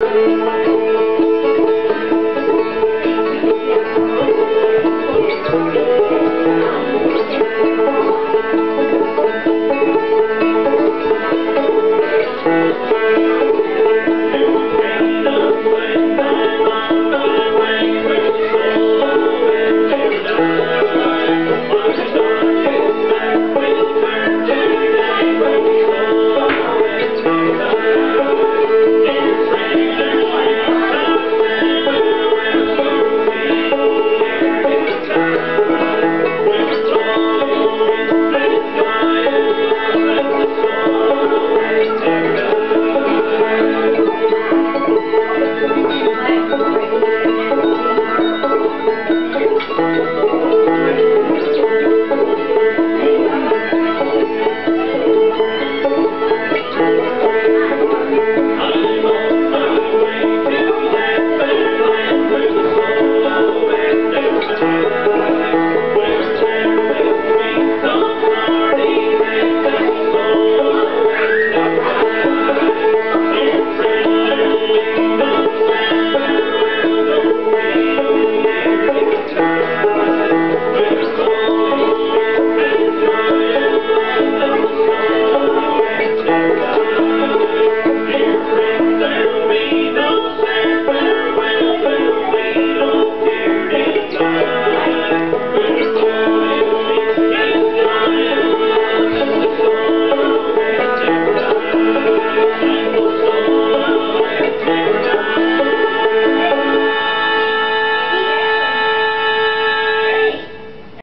Música